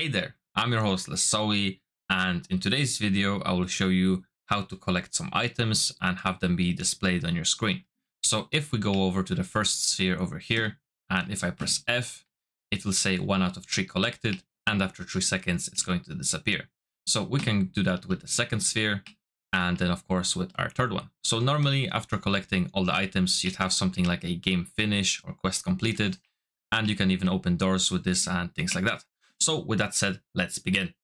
Hey there, I'm your host Lisowi, and in today's video I will show you how to collect some items and have them be displayed on your screen. So if we go over to the first sphere over here, and if I press F, it will say 1 out of 3 collected, and after 3 seconds it's going to disappear. So we can do that with the second sphere, and then of course with our third one. So normally after collecting all the items, you'd have something like a game finish or quest completed, and you can even open doors with this and things like that. So with that said, let's begin.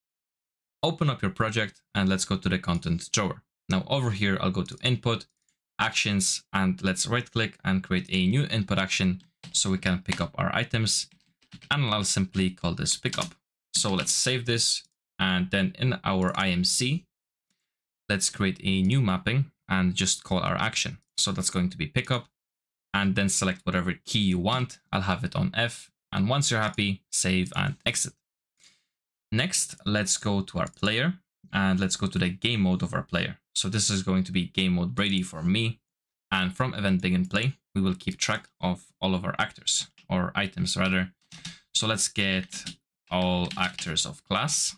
Open up your project and let's go to the content drawer. Now over here, I'll go to input, actions, and let's right click and create a new input action so we can pick up our items. And I'll simply call this pickup. So let's save this. And then in our IMC, let's create a new mapping and just call our action. So that's going to be pickup and then select whatever key you want. I'll have it on F. And once you're happy, save and exit. Next, let's go to our player and let's go to the game mode of our player. So this is going to be game mode Brady for me. And from event begin play, we will keep track of all of our actors or items rather. So let's get all actors of class.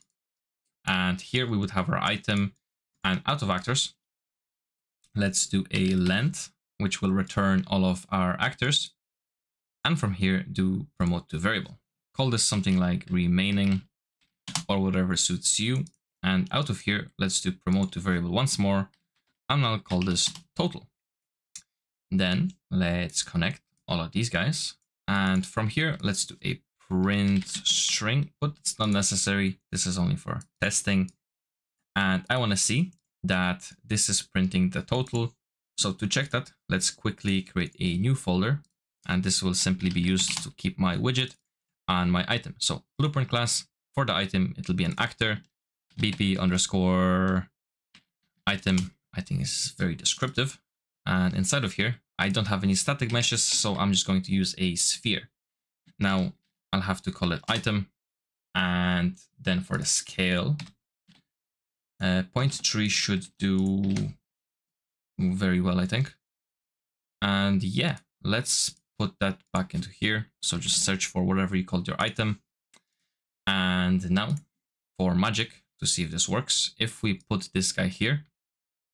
And here we would have our item and out of actors. Let's do a length, which will return all of our actors. And from here, do promote to variable. Call this something like remaining or whatever suits you. And out of here, let's do promote to variable once more. And I'll call this total. Then let's connect all of these guys. And from here, let's do a print string, but it's not necessary. This is only for testing. And I want to see that this is printing the total. So to check that, let's quickly create a new folder. And this will simply be used to keep my widget and my item. So blueprint class, for the item, it'll be an actor, BP underscore item, I think is very descriptive. And inside of here, I don't have any static meshes, so I'm just going to use a sphere. Now I'll have to call it item. And then for the scale, uh, 0.3 should do very well, I think. And yeah, let's put that back into here. So just search for whatever you called your item. And now for magic to see if this works. If we put this guy here,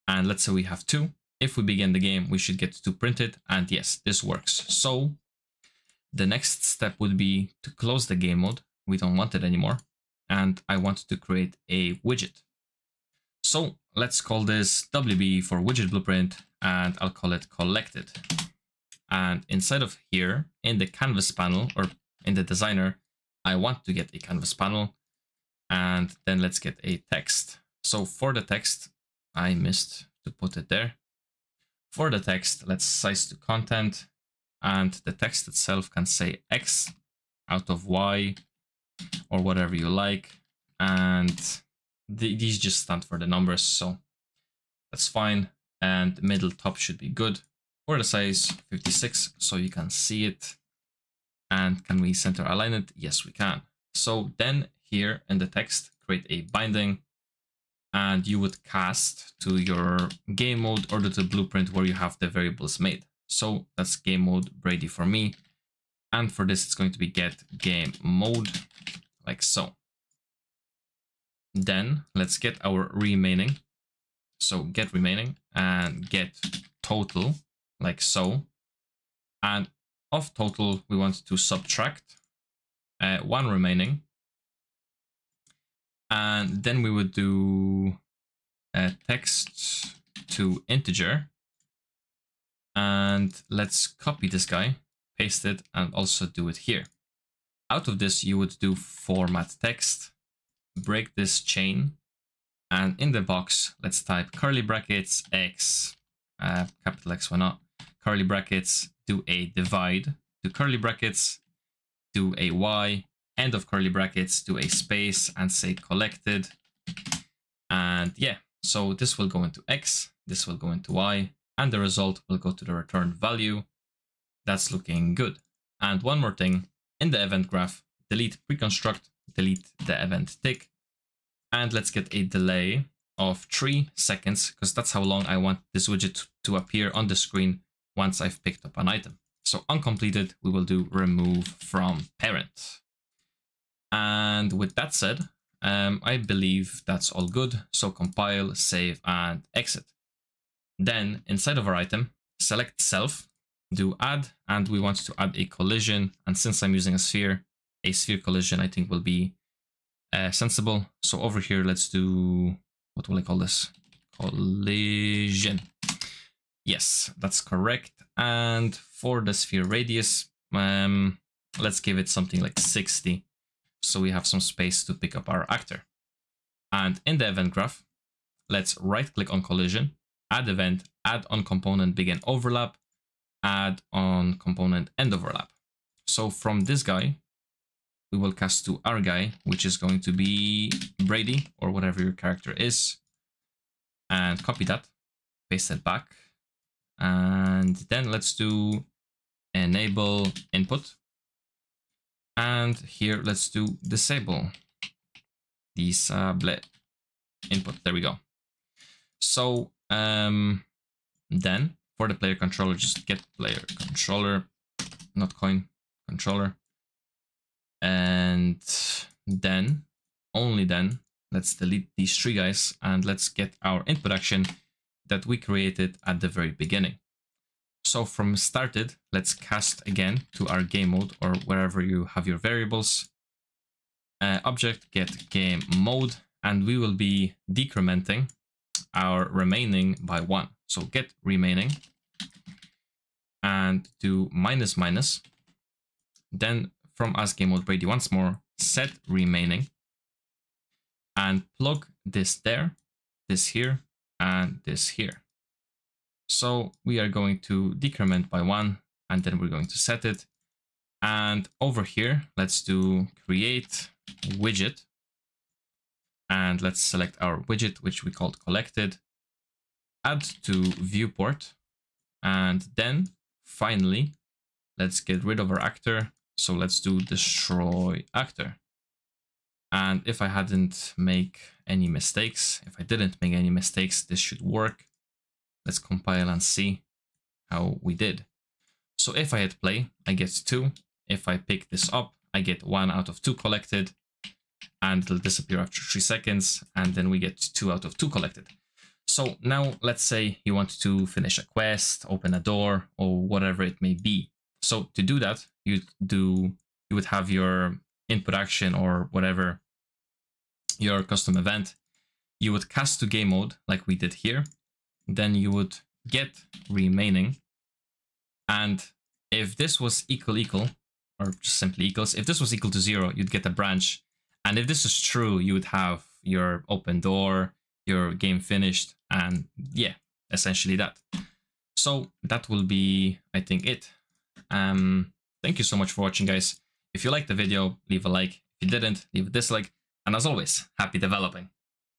and let's say we have two, if we begin the game, we should get two printed. And yes, this works. So the next step would be to close the game mode. We don't want it anymore. And I want to create a widget. So let's call this WB for widget blueprint and I'll call it collected. And inside of here in the canvas panel or in the designer, I want to get a canvas panel and then let's get a text. So for the text, I missed to put it there. For the text, let's size to content and the text itself can say X out of Y or whatever you like. And the, these just stand for the numbers. So that's fine. And middle top should be good. For the size 56, so you can see it. And can we center align it? Yes, we can. So then here in the text, create a binding and you would cast to your game mode or to the blueprint where you have the variables made. So that's game mode Brady for me. And for this, it's going to be get game mode like so. Then let's get our remaining. So get remaining and get total like so. And of total, we want to subtract uh, one remaining. And then we would do uh, text to integer. And let's copy this guy, paste it, and also do it here. Out of this, you would do format text, break this chain, and in the box, let's type curly brackets x, uh, capital X, why not, curly brackets, do a divide, do curly brackets, do a y, end of curly brackets, do a space and say collected. And yeah, so this will go into x, this will go into y, and the result will go to the returned value. That's looking good. And one more thing, in the event graph, delete preconstruct, delete the event tick, and let's get a delay of three seconds because that's how long I want this widget to appear on the screen once I've picked up an item. So uncompleted, we will do remove from parent. And with that said, um, I believe that's all good. So compile, save, and exit. Then inside of our item, select self, do add, and we want to add a collision. And since I'm using a sphere, a sphere collision I think will be uh, sensible. So over here, let's do, what will I call this? Collision. Yes, that's correct. And for the sphere radius, um, let's give it something like 60. So we have some space to pick up our actor. And in the event graph, let's right click on collision, add event, add on component begin overlap, add on component end overlap. So from this guy, we will cast to our guy, which is going to be Brady or whatever your character is. And copy that, paste it back. And then let's do enable input. And here let's do disable disable input. There we go. So um, then for the player controller, just get player controller, not coin controller. And then, only then, let's delete these three guys and let's get our input action that we created at the very beginning. So from started, let's cast again to our game mode or wherever you have your variables. Uh, object get game mode, and we will be decrementing our remaining by one. So get remaining and do minus minus. Then from as game mode Brady once more, set remaining and plug this there, this here, and this here. So we are going to decrement by one, and then we're going to set it. And over here, let's do create widget. And let's select our widget, which we called collected. Add to viewport. And then finally, let's get rid of our actor. So let's do destroy actor. And if I hadn't make any mistakes, if I didn't make any mistakes, this should work. Let's compile and see how we did. So if I hit play, I get two. If I pick this up, I get one out of two collected and it'll disappear after three seconds. And then we get two out of two collected. So now let's say you want to finish a quest, open a door or whatever it may be. So to do that, you do you would have your input action or whatever your custom event. You would cast to game mode like we did here then you would get remaining. And if this was equal equal, or just simply equals, if this was equal to zero, you'd get a branch. And if this is true, you would have your open door, your game finished, and yeah, essentially that. So that will be, I think, it. Um, thank you so much for watching, guys. If you liked the video, leave a like. If you didn't, leave a dislike. And as always, happy developing.